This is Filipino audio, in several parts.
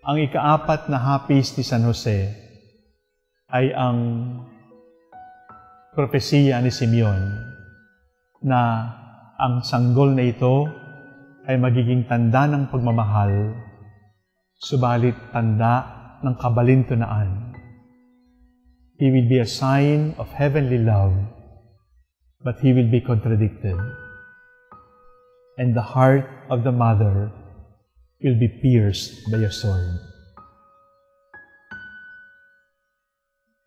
Ang ikaapat na hapis ni San Jose ay ang propesiya ni Simeon na ang sanggol na ito ay magiging tanda ng pagmamahal, subalit tanda ng kabalintunaan. He will be a sign of heavenly love, but he will be contradicted. And the heart of the mother will be pierced by a sword.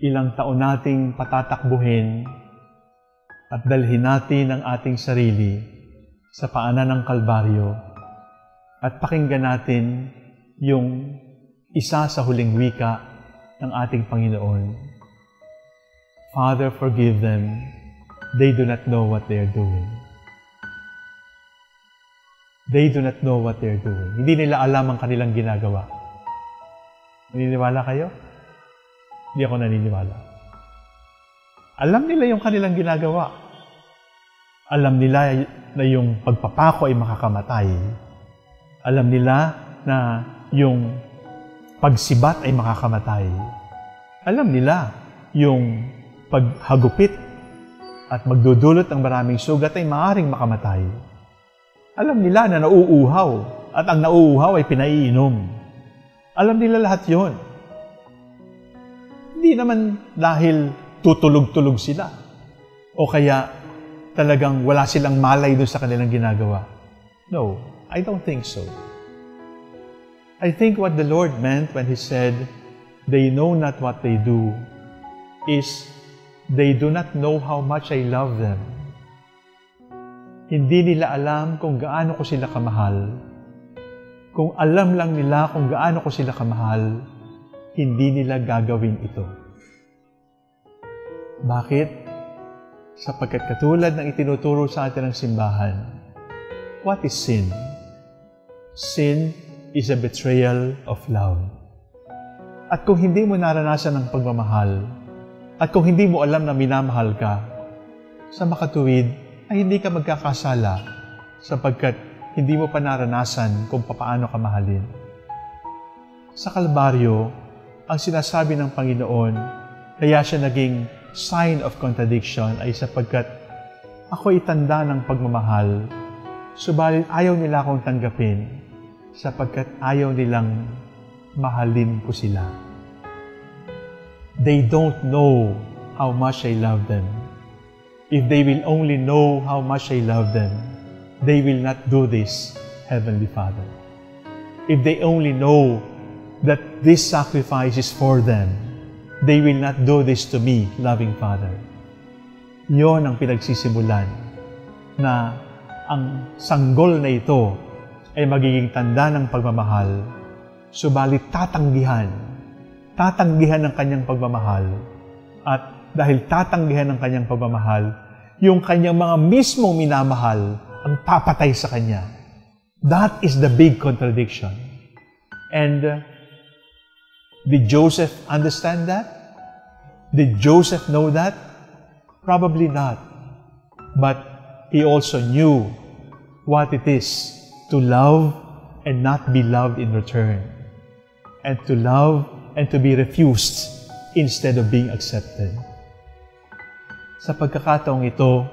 Ilang taon nating patatakbuhin at dalhin natin ang ating sarili sa paanan ng Kalbaryo at pakinggan natin yung isa sa huling wika ng ating Panginoon. Father, forgive them. They do not know what they are doing. They do not know what they are doing. Hindi nila alam ang kanilang ginagawa. Naniniwala kayo? Hindi ako naniniwala. Alam nila yung kanilang ginagawa. Alam nila na yung pagpapako ay makakamatay. Alam nila na yung pagsibat ay makakamatay. Alam nila yung paghagupit at magdudulot ng maraming sugat ay maaring makamatay. Alam nila na nauuhaw at ang nauuhaw ay pinaiinom. Alam nila lahat yon. Hindi naman dahil tutulog-tulog sila o kaya talagang wala silang malay doon sa kanilang ginagawa. No, I don't think so. I think what the Lord meant when He said, they know not what they do, is they do not know how much I love them. Hindi nila alam kung gaano ko sila kamahal. Kung alam lang nila kung gaano ko sila kamahal, hindi nila gagawin ito. Bakit? Sapagkat katulad ng itinuturo sa atin ng simbahan, what is sin? Sin is a betrayal of love. At kung hindi mo naranasan ang pagmamahal, at kung hindi mo alam na minamahal ka, sa makatuwid ay hindi ka magkakasala sapagkat hindi mo pa naranasan kung paano ka mahalin. Sa Kalbaryo, ang sinasabi ng Panginoon, kaya siya naging sign of contradiction ay sapagkat ako itanda ng pagmamahal, subalit ayaw nila akong tanggapin sapagkat ayaw nilang mahalin ko sila. They don't know how much I love them. If they will only know how much I love them, they will not do this, Heavenly Father. If they only know that this sacrifice is for them, they will not do this to me, loving Father. Yon ang pinagsisimulan na ang sanggol na ito ay magiging tanda ng pagmamahal, subalit tatanggihan, tatanggihan ng kanyang pagmamahal, at dahil tatanggihan ng kanyang pagmamahal, yung kanyang mga mismong minamahal ang papatay sa kanya. That is the big contradiction. And uh, did Joseph understand that? Did Joseph know that? Probably not. But he also knew what it is to love and not be loved in return. And to love and to be refused instead of being accepted. Sa pagkakataong ito,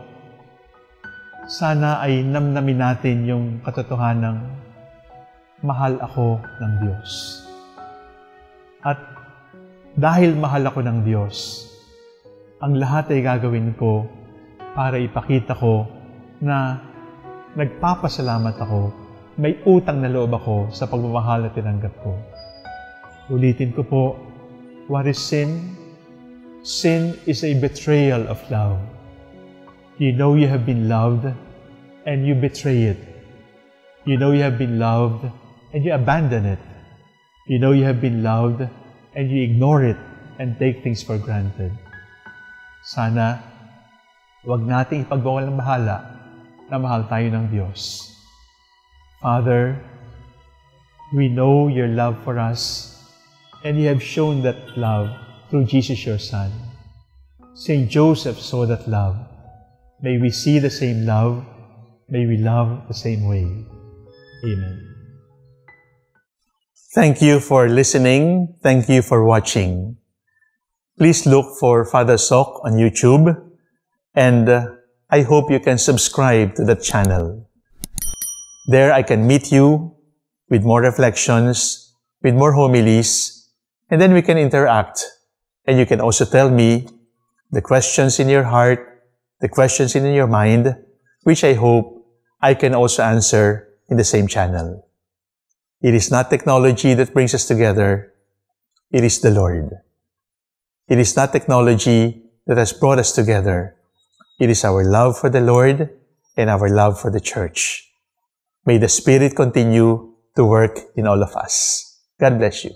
sana ay namnamin natin yung katotohanan ng mahal ako ng Diyos. At dahil mahal ako ng Diyos, ang lahat ay gagawin ko para ipakita ko na nagpapasalamat ako, may utang na loob ako sa pagmamahal na tinanggap ko. Ulitin ko po, what is sin? Sin is a betrayal of love. You know you have been loved and you betray it. You know you have been loved and you abandon it. You know you have been loved and you ignore it and take things for granted. Sana, wag nating ipagbawal ng bahala na mahal tayo ng Diyos. Father, we know your love for us and you have shown that love through Jesus your Son. Saint Joseph saw that love. May we see the same love. May we love the same way. Amen. Thank you for listening. Thank you for watching. Please look for Father Sok on YouTube and uh, I hope you can subscribe to the channel. There I can meet you with more reflections, with more homilies, and then we can interact. And you can also tell me the questions in your heart, the questions in your mind, which I hope I can also answer in the same channel. It is not technology that brings us together. It is the Lord. It is not technology that has brought us together. It is our love for the Lord and our love for the church. May the Spirit continue to work in all of us. God bless you.